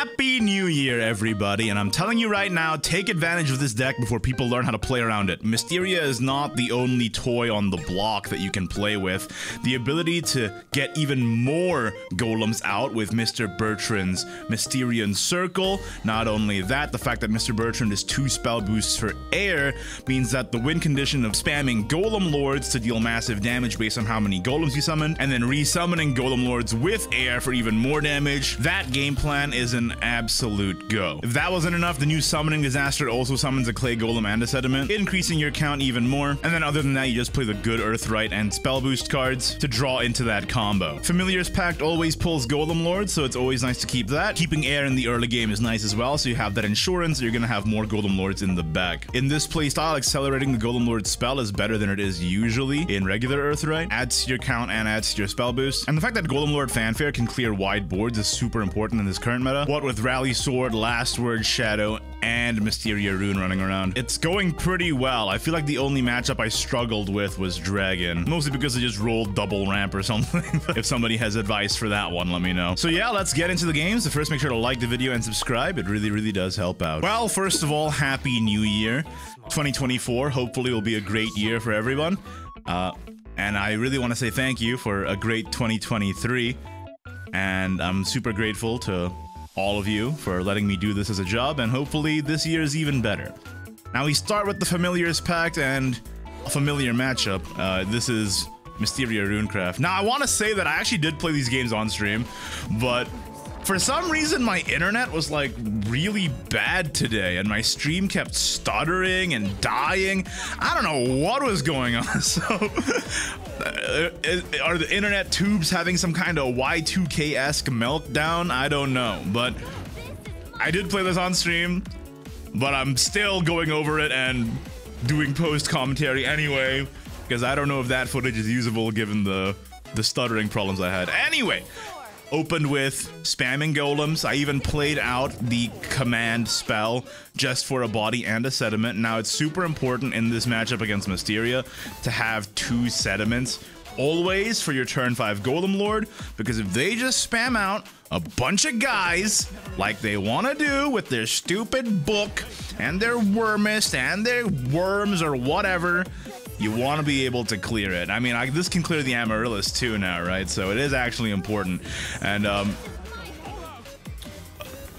Happy New everybody, and I'm telling you right now, take advantage of this deck before people learn how to play around it. Mysteria is not the only toy on the block that you can play with. The ability to get even more golems out with Mr. Bertrand's Mysterian Circle. Not only that, the fact that Mr. Bertrand is two spell boosts for air means that the win condition of spamming Golem Lords to deal massive damage based on how many golems you summon, and then resummoning Golem Lords with air for even more damage, that game plan is an absolute go. If that wasn't enough, the new Summoning Disaster also summons a Clay Golem and a Sediment, increasing your count even more. And then other than that, you just play the good Earth Rite and Spell Boost cards to draw into that combo. Familiar's Pact always pulls Golem Lords, so it's always nice to keep that. Keeping air in the early game is nice as well, so you have that insurance, you're gonna have more Golem Lords in the back. In this playstyle, accelerating the Golem Lord spell is better than it is usually in regular Earth Rite. Adds to your count and adds to your spell boost. And the fact that Golem Lord Fanfare can clear wide boards is super important in this current meta. What with Rally Sword, Last Word Shadow, and Mysteria Rune running around. It's going pretty well. I feel like the only matchup I struggled with was Dragon, mostly because I just rolled double ramp or something. if somebody has advice for that one, let me know. So yeah, let's get into the games. But first, make sure to like the video and subscribe. It really, really does help out. Well, first of all, Happy New Year. 2024 hopefully will be a great year for everyone. Uh, and I really want to say thank you for a great 2023. And I'm super grateful to all of you for letting me do this as a job, and hopefully this year is even better. Now we start with the Familiars Pact and a familiar matchup. Uh, this is Mysteria Runecraft. Now I want to say that I actually did play these games on stream, but for some reason my internet was like really bad today and my stream kept stuttering and dying. I don't know what was going on. So uh, are the internet tubes having some kind of Y2K-esque meltdown? I don't know, but I did play this on stream, but I'm still going over it and doing post commentary anyway because I don't know if that footage is usable given the the stuttering problems I had. Anyway, opened with spamming golems. I even played out the command spell just for a body and a sediment. Now it's super important in this matchup against Mysteria to have two sediments always for your turn 5 Golem Lord, because if they just spam out a bunch of guys like they want to do with their stupid book and their Wyrmist and their worms or whatever, you want to be able to clear it. I mean, I, this can clear the Amaryllis too now, right? So it is actually important. And, um...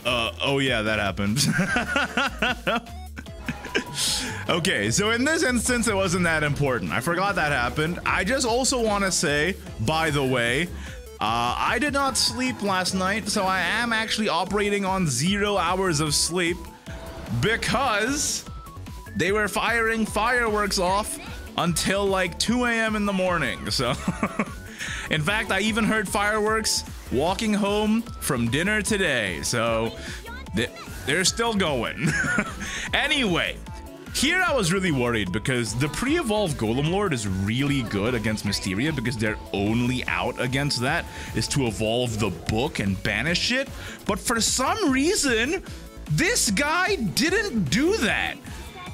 Uh, oh yeah, that happened. okay, so in this instance, it wasn't that important. I forgot that happened. I just also want to say, by the way, uh, I did not sleep last night, so I am actually operating on zero hours of sleep because they were firing fireworks off until like 2 a.m. in the morning. So, in fact, I even heard fireworks walking home from dinner today. So, they're still going. anyway, here I was really worried because the pre-evolved Golem Lord is really good against Mysteria because their only out against that is to evolve the book and banish it. But for some reason, this guy didn't do that.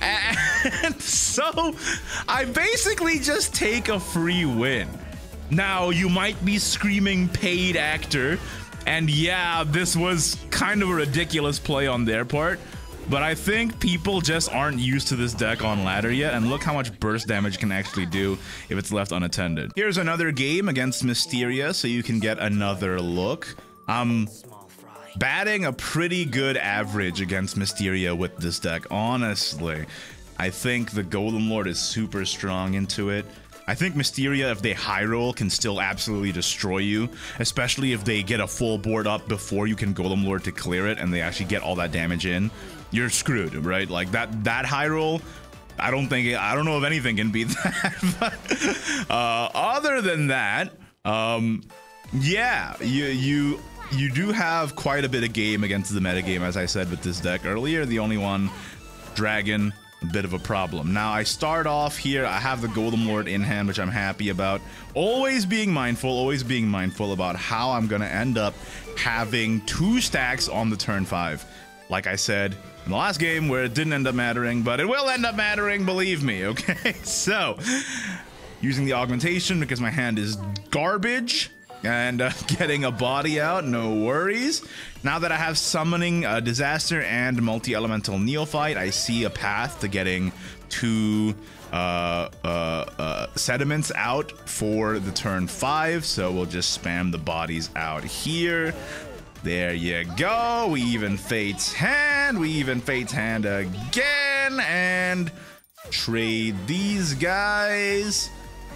And so I basically just take a free win. Now, you might be screaming paid actor, and yeah, this was kind of a ridiculous play on their part, but I think people just aren't used to this deck on ladder yet, and look how much burst damage can actually do if it's left unattended. Here's another game against Mysteria, so you can get another look. Um, batting a pretty good average against Mysteria with this deck, honestly. I think the Golem Lord is super strong into it. I think Mysteria, if they high roll, can still absolutely destroy you, especially if they get a full board up before you can Golem Lord to clear it and they actually get all that damage in. You're screwed, right? Like that that high roll, I don't think I don't know if anything can beat that. but, uh, other than that, um, yeah, you you you do have quite a bit of game against the metagame, as I said with this deck earlier. The only one, Dragon, a bit of a problem. Now, I start off here. I have the Golem Lord in hand, which I'm happy about. Always being mindful, always being mindful about how I'm going to end up having two stacks on the turn five. Like I said in the last game, where it didn't end up mattering, but it will end up mattering, believe me, okay? So, using the augmentation because my hand is garbage and uh, getting a body out, no worries. Now that I have summoning a disaster and multi-elemental neophyte, I see a path to getting two uh, uh, uh, sediments out for the turn five. So we'll just spam the bodies out here. There you go. We even Fate's hand. We even Fate's hand again. And trade these guys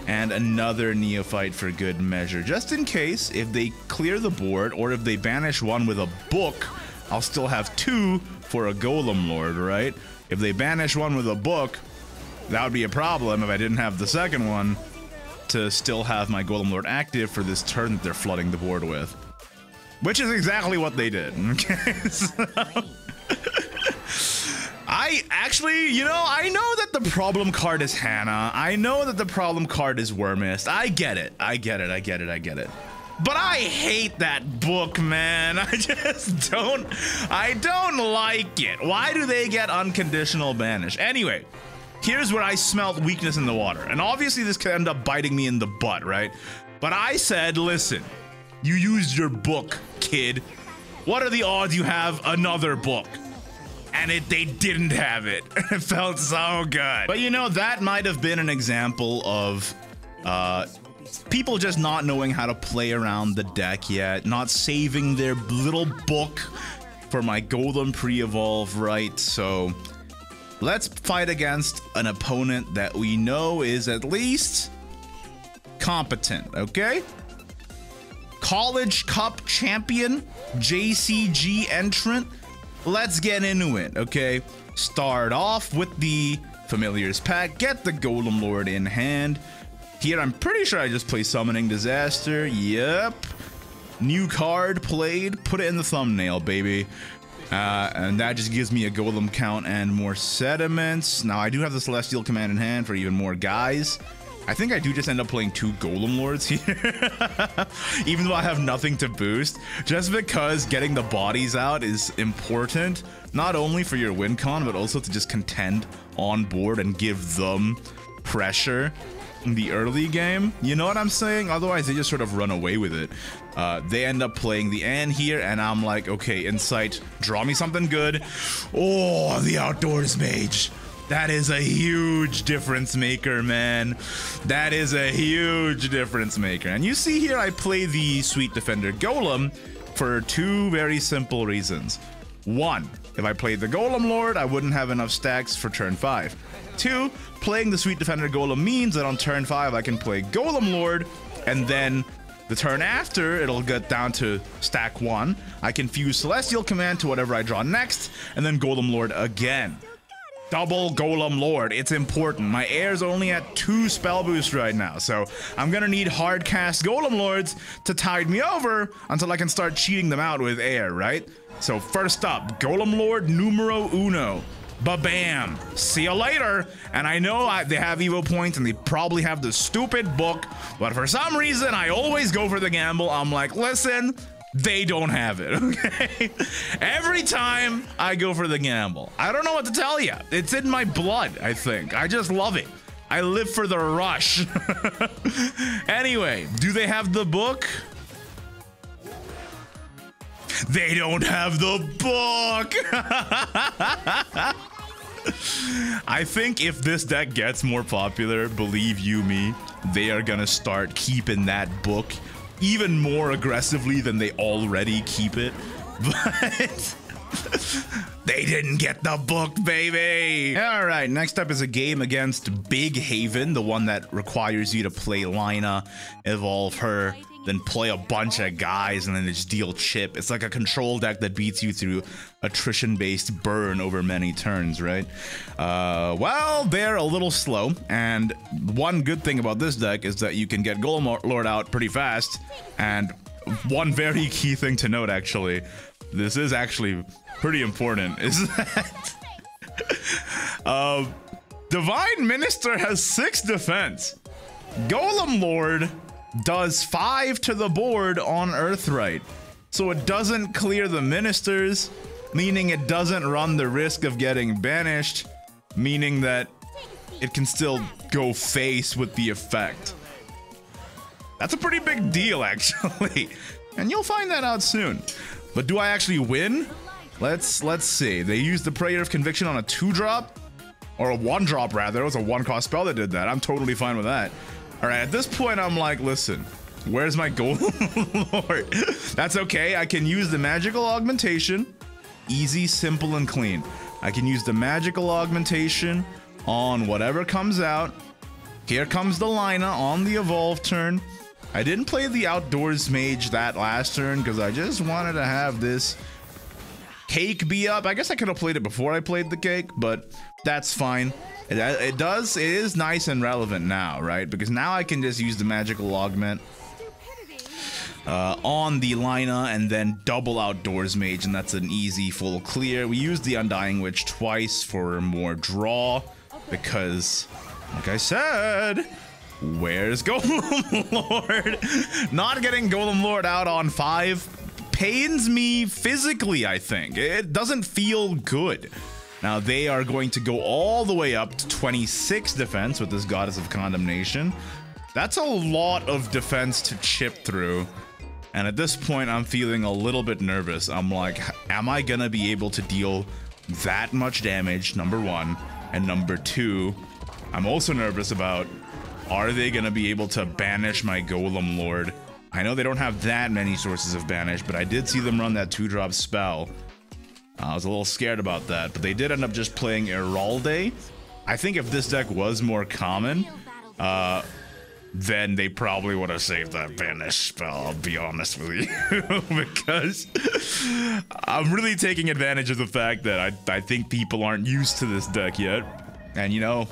and another neophyte for good measure. Just in case, if they clear the board or if they banish one with a book, I'll still have two for a Golem Lord, right? If they banish one with a book, that would be a problem if I didn't have the second one to still have my Golem Lord active for this turn that they're flooding the board with. Which is exactly what they did. Okay, so I actually, you know, I know that the problem card is Hannah. I know that the problem card is Wyrmist. I get it. I get it. I get it. I get it. But I hate that book, man. I just don't, I don't like it. Why do they get unconditional banish? Anyway, here's where I smelt weakness in the water. And obviously this could end up biting me in the butt, right? But I said, listen, you used your book, kid. What are the odds you have another book? And it they didn't have it. it felt so good. But you know, that might have been an example of uh, people just not knowing how to play around the deck yet, not saving their little book for my golden pre-evolve, right? So let's fight against an opponent that we know is at least competent, okay? College Cup champion, JCG entrant, let's get into it, okay? Start off with the Familiars Pact, get the Golem Lord in hand. Here, I'm pretty sure I just play Summoning Disaster. Yep. New card played, put it in the thumbnail, baby. Uh, and that just gives me a golem count and more sediments. Now, I do have the Celestial Command in hand for even more guys. I think I do just end up playing two Golem Lords here. Even though I have nothing to boost. Just because getting the bodies out is important. Not only for your win con, but also to just contend on board and give them pressure in the early game. You know what I'm saying? Otherwise, they just sort of run away with it. Uh, they end up playing the end here, and I'm like, okay, Insight, draw me something good. Oh, the Outdoors Mage. That is a huge difference maker, man. That is a huge difference maker. And you see here, I play the Sweet Defender Golem for two very simple reasons. One, if I played the Golem Lord, I wouldn't have enough stacks for turn 5. Two, playing the Sweet Defender Golem means that on turn 5 I can play Golem Lord, and then the turn after, it'll get down to stack 1. I can fuse Celestial Command to whatever I draw next, and then Golem Lord again. Double Golem Lord. It's important. My heir's only at two spell boost right now, so I'm gonna need hard cast Golem Lords to tide me over until I can start cheating them out with air, right? So first up, Golem Lord numero uno. Ba-bam. See you later. And I know I, they have Evo points and they probably have the stupid book, but for some reason, I always go for the gamble. I'm like, listen, they don't have it, okay? Every time I go for the gamble, I don't know what to tell you. It's in my blood, I think. I just love it. I live for the rush. anyway, do they have the book? They don't have the book. I think if this deck gets more popular, believe you me, they are gonna start keeping that book even more aggressively than they already keep it. But they didn't get the book, baby. All right, next up is a game against Big Haven, the one that requires you to play Lina, evolve her, then play a bunch of guys and then just deal chip. It's like a control deck that beats you through attrition-based burn over many turns, right? Uh, well, they're a little slow, and one good thing about this deck is that you can get Golem Lord out pretty fast, and one very key thing to note, actually, this is actually pretty important, is that... uh, Divine Minister has 6 defense. Golem Lord does 5 to the board on Earth Rite. So it doesn't clear the ministers, meaning it doesn't run the risk of getting banished, meaning that it can still go face with the effect. That's a pretty big deal, actually. and you'll find that out soon. But do I actually win? Let's let's see. They used the Prayer of Conviction on a two drop, or a one drop rather. It was a one cost spell that did that. I'm totally fine with that. All right, at this point, I'm like, listen, where's my Golem Lord? That's okay. I can use the magical augmentation. Easy, simple, and clean. I can use the magical augmentation on whatever comes out. Here comes the Lina on the evolve turn. I didn't play the outdoors mage that last turn because I just wanted to have this cake be up. I guess I could have played it before I played the cake, but that's fine. It, it does, it is nice and relevant now, right? Because now I can just use the magical augment uh, on the Lina and then double outdoors mage, and that's an easy full clear. We used the Undying Witch twice for more draw because, like I said, where's Golem Lord? Not getting Golem Lord out on five pains me physically, I think. It doesn't feel good. Now, they are going to go all the way up to 26 defense with this Goddess of Condemnation. That's a lot of defense to chip through. And at this point, I'm feeling a little bit nervous. I'm like, am I gonna be able to deal that much damage, number one? And number two, I'm also nervous about, are they gonna be able to banish my Golem Lord? I know they don't have that many sources of banish, but I did see them run that two-drop spell. I was a little scared about that, but they did end up just playing Eralde. I think if this deck was more common, uh, then they probably would have saved that banish spell, I'll be honest with you. because I'm really taking advantage of the fact that I, I think people aren't used to this deck yet. And you know,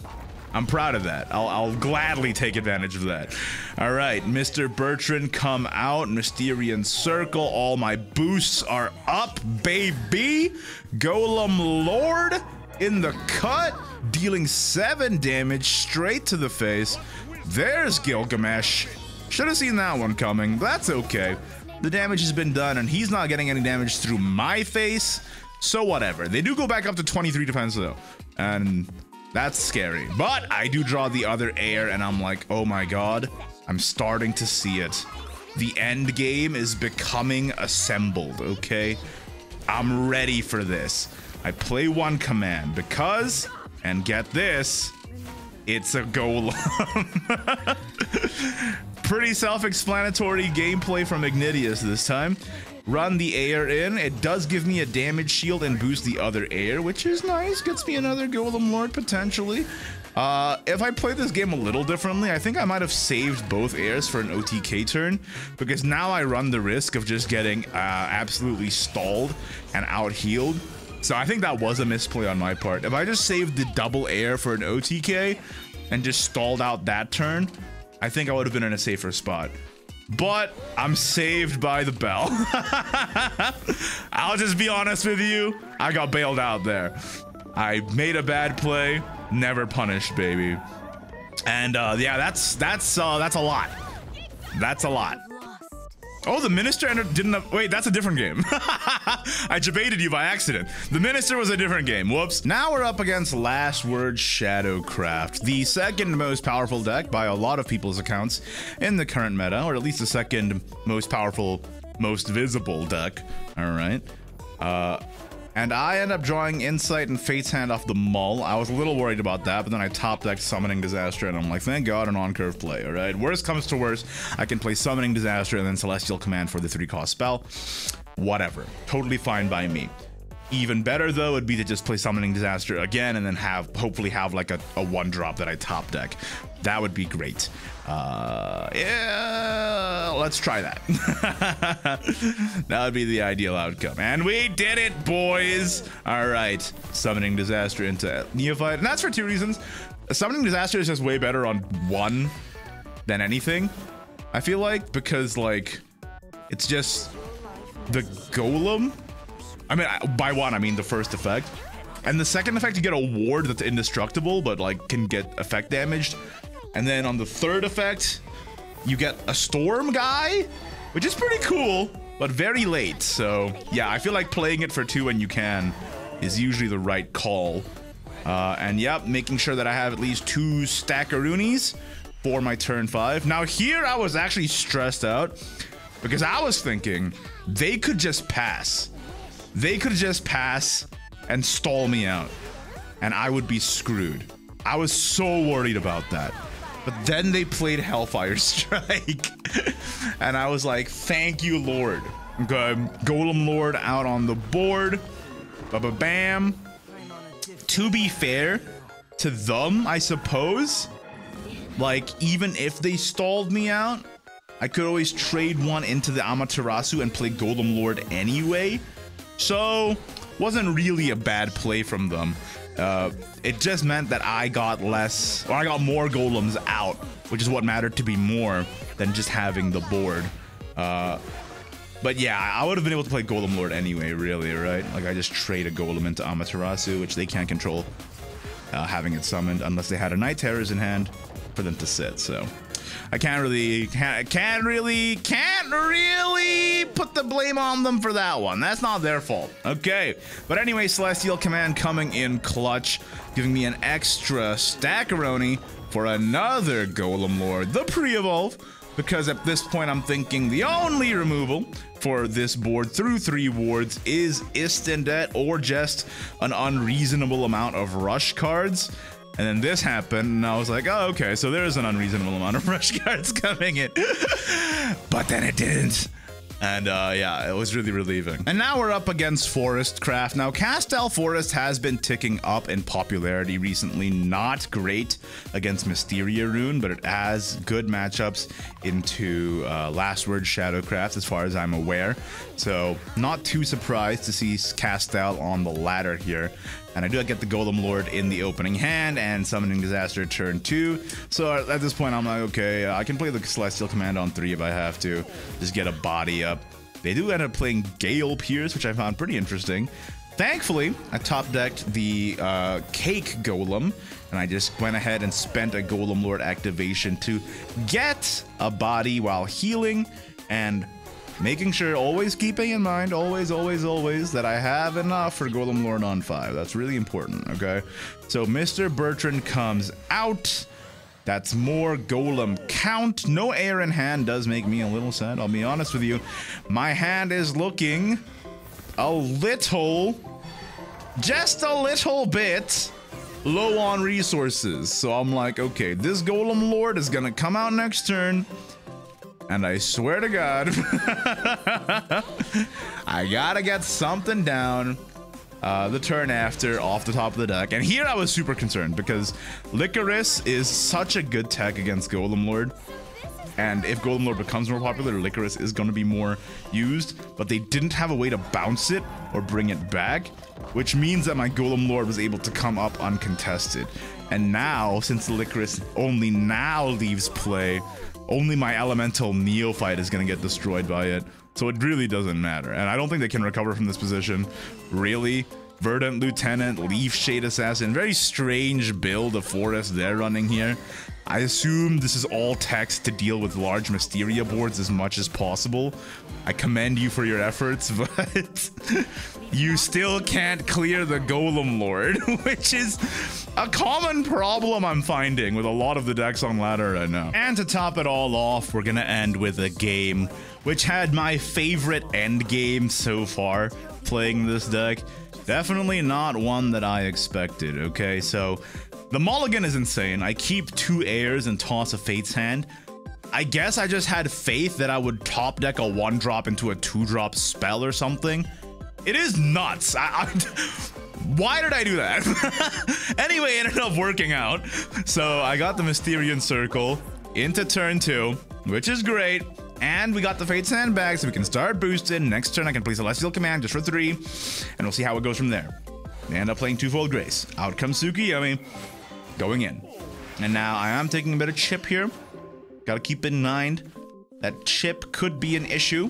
I'm proud of that. I'll, I'll, gladly take advantage of that. All right, Mr. Bertrand, come out. Mysterian Circle. All my boosts are up, baby. Golem Lord in the cut, dealing seven damage straight to the face. There's Gilgamesh. Should have seen that one coming. That's okay. The damage has been done, and he's not getting any damage through my face. So whatever. They do go back up to 23 defense though. And that's scary. But I do draw the other air and I'm like, oh my god, I'm starting to see it. The end game is becoming assembled, okay? I'm ready for this. I play one command because, and get this, it's a golem. Pretty self-explanatory gameplay from Ignideus this time run the air in. It does give me a damage shield and boost the other air, which is nice. Gets me another Golem Lord potentially. Uh, if I play this game a little differently, I think I might have saved both airs for an OTK turn because now I run the risk of just getting uh, absolutely stalled and out healed. So I think that was a misplay on my part. If I just saved the double air for an OTK and just stalled out that turn, I think I would have been in a safer spot but I'm saved by the bell. I'll just be honest with you. I got bailed out there. I made a bad play, never punished, baby. And uh, yeah, that's that's uh, that's a lot. That's a lot. Oh, the minister didn't wait, that's a different game. I debated you by accident. The minister was a different game. Whoops. Now we're up against Last Word Shadowcraft, the second most powerful deck by a lot of people's accounts in the current meta, or at least the second most powerful, most visible deck. All right. Uh, and I end up drawing Insight and Fate's Hand off the Mull. I was a little worried about that, but then I top decked Summoning Disaster, and I'm like, thank God an on-curve play, alright? Worst comes to worst, I can play Summoning Disaster and then Celestial Command for the 3-cost spell. Whatever. Totally fine by me. Even better though would be to just play Summoning Disaster again and then have hopefully have like a, a one drop that I top deck. That would be great. Uh, yeah, let's try that. that would be the ideal outcome. And we did it, boys. All right, Summoning Disaster into Neophyte. And that's for two reasons. Summoning Disaster is just way better on one than anything. I feel like because like it's just the golem I mean, by one, I mean the first effect. And the second effect, you get a ward that's indestructible, but like can get effect damaged. And then on the third effect, you get a storm guy, which is pretty cool, but very late. So yeah, I feel like playing it for two when you can is usually the right call. Uh, and yep, making sure that I have at least two stackaroonies for my turn five. Now here I was actually stressed out because I was thinking they could just pass. They could just pass and stall me out and I would be screwed. I was so worried about that. But then they played Hellfire Strike and I was like, thank you, Lord. Okay, Golem Lord out on the board. Ba ba bam. To be fair to them, I suppose, like, even if they stalled me out, I could always trade one into the Amaterasu and play Golem Lord anyway. So, wasn't really a bad play from them. Uh, it just meant that I got less, or I got more golems out, which is what mattered to me more than just having the board. Uh, but yeah, I would have been able to play Golem Lord anyway, really, right? Like I just trade a Golem into Amaterasu, which they can't control uh, having it summoned unless they had a Night Terrors in hand for them to sit. So I can't really, can't, can't really, can't really put the blame on them for that one. That's not their fault. Okay. But anyway, Celestial Command coming in clutch, giving me an extra Stackaroni for another Golem Lord, the pre-evolve because at this point I'm thinking the only removal for this board through three wards is Istendet or just an unreasonable amount of rush cards. And then this happened, and I was like, oh, okay, so there's an unreasonable amount of rush cards coming in. but then it didn't. And uh, yeah, it was really relieving. And now we're up against Forest Craft. Now, Castelle Forest has been ticking up in popularity recently. Not great against Mysteria Rune, but it has good matchups into uh, Last Word Shadowcraft, as far as I'm aware. So, not too surprised to see Castelle on the ladder here. And I do get the Golem Lord in the opening hand and Summoning Disaster turn two. So at this point, I'm like, okay, I can play the Celestial Command on three if I have to. Just get a body up. They do end up playing Gale Pierce, which I found pretty interesting. Thankfully, I top decked the uh, Cake Golem, and I just went ahead and spent a Golem Lord activation to get a body while healing and making sure, always keeping in mind, always, always, always, that I have enough for Golem Lord on 5. That's really important, okay? So Mr. Bertrand comes out. That's more golem count. No air in hand does make me a little sad, I'll be honest with you. My hand is looking a little, just a little bit low on resources. So I'm like, okay, this golem lord is gonna come out next turn. And I swear to God, I gotta get something down uh, the turn after off the top of the deck. And here I was super concerned because Licorice is such a good tech against Golem Lord. And if Golem Lord becomes more popular, Licorice is going to be more used. But they didn't have a way to bounce it or bring it back, which means that my Golem Lord was able to come up uncontested. And now, since Licorice only now leaves play, only my elemental neophyte is going to get destroyed by it. So it really doesn't matter. And I don't think they can recover from this position. Really? Verdant Lieutenant, Leaf Shade Assassin. Very strange build of Forest they're running here. I assume this is all text to deal with large Mysteria boards as much as possible. I commend you for your efforts, but you still can't clear the Golem Lord, which is a common problem I'm finding with a lot of the decks on ladder right now. And to top it all off, we're gonna end with a game which had my favorite end game so far playing this deck. Definitely not one that I expected, okay? So the mulligan is insane. I keep two airs and toss a Fate's Hand. I guess I just had faith that I would top deck a one drop into a two drop spell or something. It is nuts. I, I, why did I do that? anyway, it ended up working out. So I got the Mysterian Circle into turn two, which is great. And we got the Fate Sandbag, so we can start boosting. Next turn, I can play Celestial Command just for three, and we'll see how it goes from there. We end up playing Twofold Grace. Out comes Tsukiyomi, going in. And now I am taking a bit of chip here. Gotta keep in mind that chip could be an issue.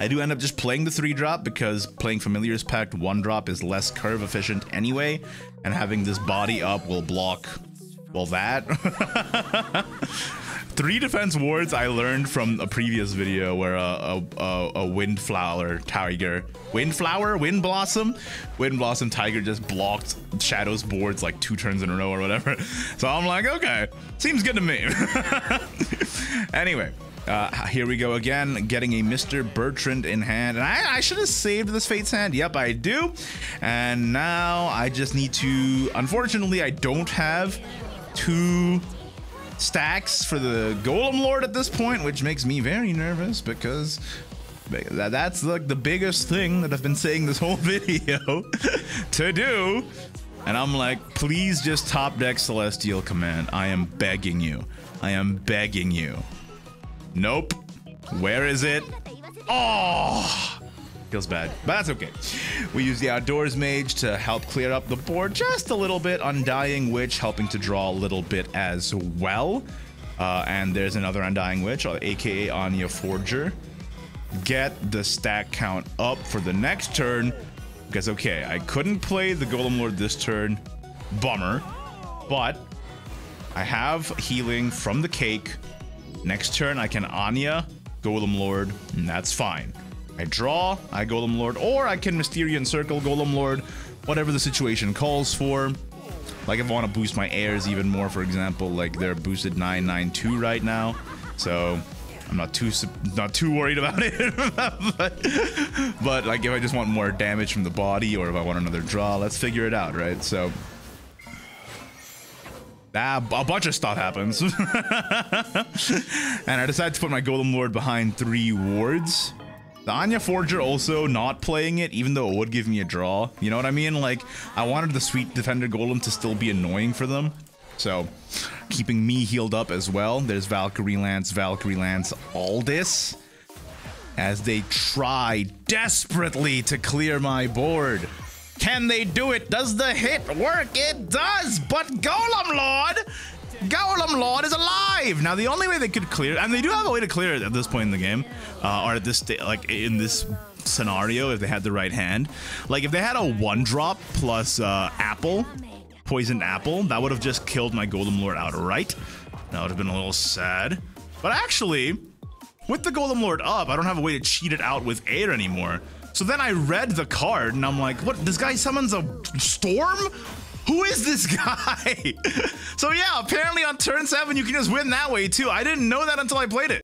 I do end up just playing the 3-drop because playing Familiar's Pact 1-drop is less curve efficient anyway, and having this body up will block, well, that. Three defense wards I learned from a previous video where a, a, a, windflower tiger, windflower, wind blossom, wind blossom tiger just blocked Shadow's boards like two turns in a row or whatever. So I'm like, okay, seems good to me. anyway, uh, here we go again, getting a Mr. Bertrand in hand. And I, I should have saved this Fate's hand. Yep, I do. And now I just need to... Unfortunately, I don't have two stacks for the Golem Lord at this point, which makes me very nervous because that's like the biggest thing that I've been saying this whole video to do. And I'm like, please just top deck Celestial Command. I am begging you. I am begging you. Nope. Where is it? Oh! Feels bad, but that's okay. We use the Outdoors Mage to help clear up the board just a little bit. Undying Witch helping to draw a little bit as well. Uh, and there's another Undying Witch, aka Anya Forger. Get the stack count up for the next turn. Because, okay, I couldn't play the Golem Lord this turn. Bummer. But I have healing from the cake Next turn, I can Anya, Golem Lord, and that's fine. I draw, I Golem Lord, or I can Mysterian Circle Golem Lord, whatever the situation calls for. Like if I want to boost my heirs even more, for example, like they're boosted 992 right now. So I'm not too not too worried about it. but, but like if I just want more damage from the body or if I want another draw, let's figure it out, right? So Ah, a bunch of stuff happens. and I decided to put my Golem Lord behind three wards. The Anya Forger also not playing it, even though it would give me a draw. You know what I mean? Like, I wanted the Sweet Defender Golem to still be annoying for them. So, keeping me healed up as well. There's Valkyrie Lance, Valkyrie Lance, Aldis. As they try desperately to clear my board. Can they do it? Does the hit work? It does, but Golem Lord, Golem Lord is alive. Now, the only way they could clear, and they do have a way to clear it at this point in the game, uh, or at this, like in this scenario, if they had the right hand. Like if they had a one drop plus uh, apple, poisoned apple, that would have just killed my Golem Lord outright. That would have been a little sad. But actually, with the Golem Lord up, I don't have a way to cheat it out with air anymore. So then I read the card and I'm like, what? This guy summons a storm? Who is this guy? so yeah, apparently on turn seven, you can just win that way too. I didn't know that until I played it.